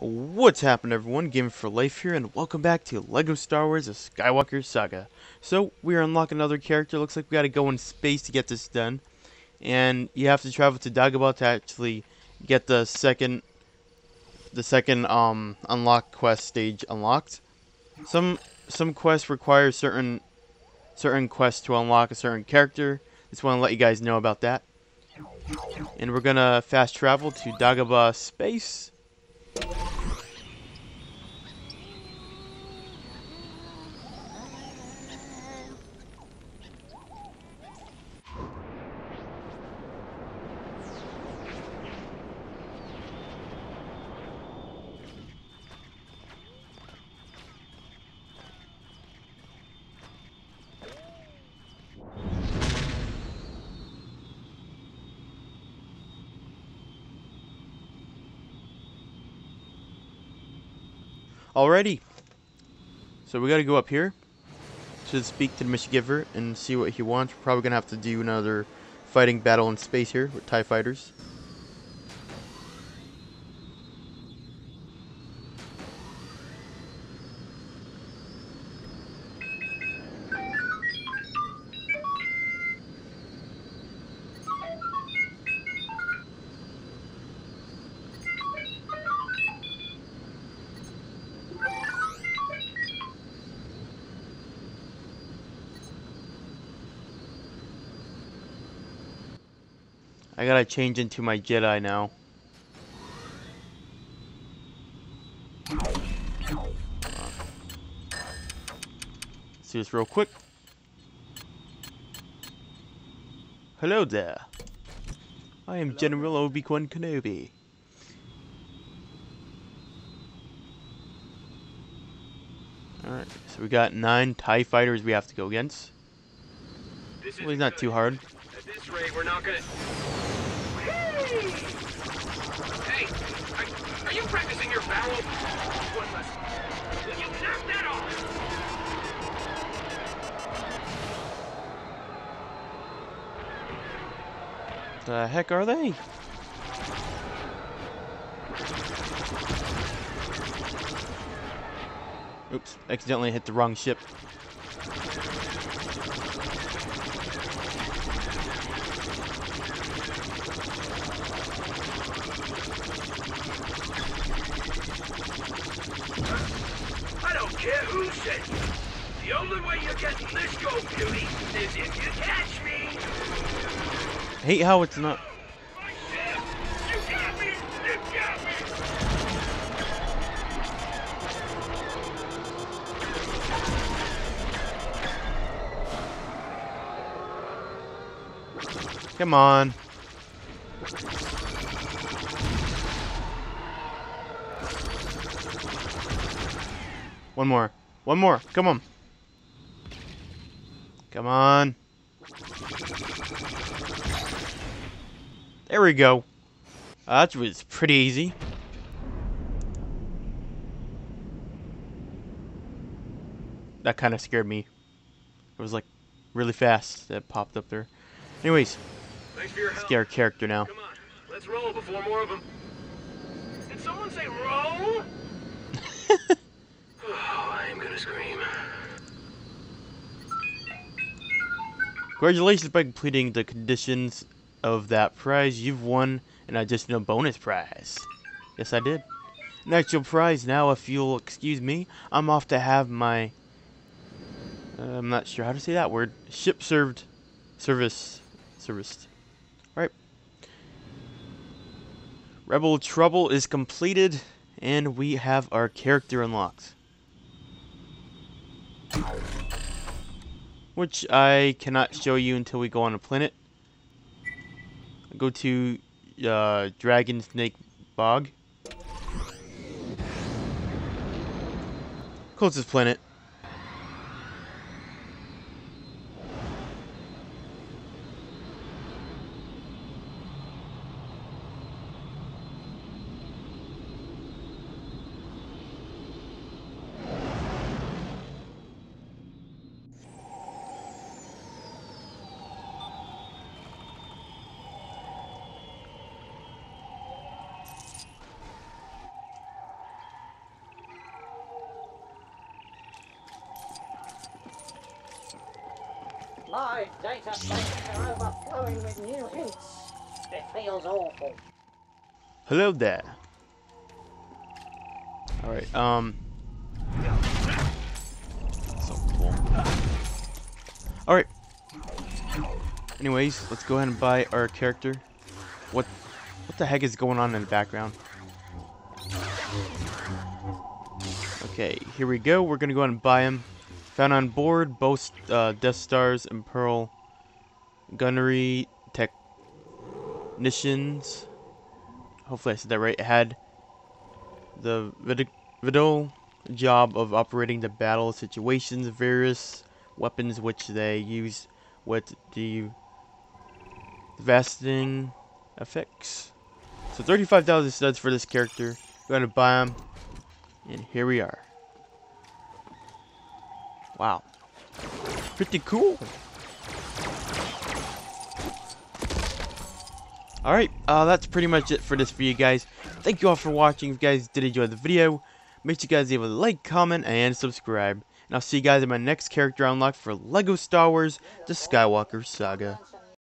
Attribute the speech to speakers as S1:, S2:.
S1: What's happening everyone, Game for Life here, and welcome back to LEGO Star Wars A Skywalker Saga. So, we are unlocking another character, looks like we gotta go in space to get this done. And you have to travel to Dagobah to actually get the second, the second, um, unlock quest stage unlocked. Some, some quests require certain, certain quests to unlock a certain character. Just want to let you guys know about that. And we're gonna fast travel to Dagobah space. Alrighty. So we gotta go up here to speak to the mission giver and see what he wants. We're probably gonna have to do another fighting battle in space here with TIE fighters. I gotta change into my Jedi now. Let's do this real quick. Hello there. I am General Obi-Wan Kenobi. Alright, so we got nine TIE fighters we have to go against.
S2: This
S1: Well, he's not too hard.
S2: At this rate, we're not gonna. Hey, are, you practicing your barrel? You knock that off?
S1: The heck are they? Oops, accidentally hit the wrong ship.
S2: Care who said it. The only way you're getting this gold beauty is if you catch me.
S1: hate how it's not.
S2: My ship! You got me! You got me!
S1: Come on. One more. One more. Come on. Come on. There we go. Uh, that was pretty easy. That kind of scared me. It was like really fast that popped up there. Anyways,
S2: Thanks for your help.
S1: let's get our character now.
S2: Come on, let's roll before more of them. Did someone say roll? oh.
S1: Congratulations by completing the conditions of that prize. You've won an additional bonus prize. Yes, I did. An actual prize now, if you'll excuse me. I'm off to have my... Uh, I'm not sure how to say that word. Ship served... Service... Serviced. Alright. Rebel Trouble is completed, and we have our character unlocked. Which I cannot show you until we go on a planet. Go to uh, Dragon Snake Bog. Closest planet.
S3: My databases are overflowing with new hints. It feels awful.
S1: Hello there. Alright, um. So cool. Alright. Anyways, let's go ahead and buy our character. What what the heck is going on in the background? Okay, here we go. We're gonna go ahead and buy him. Found on board both uh, Death Stars and Imperial gunnery technicians. Hopefully I said that right. Had the vital job of operating the battle situations, various weapons which they use with the Vasting effects. So 35,000 studs for this character. Going to buy them, And here we are. Wow. Pretty cool. Alright, uh, that's pretty much it for this video, guys. Thank you all for watching. If you guys did enjoy the video, make sure you guys leave a like, comment, and subscribe. And I'll see you guys in my next character unlock for LEGO Star Wars The Skywalker Saga.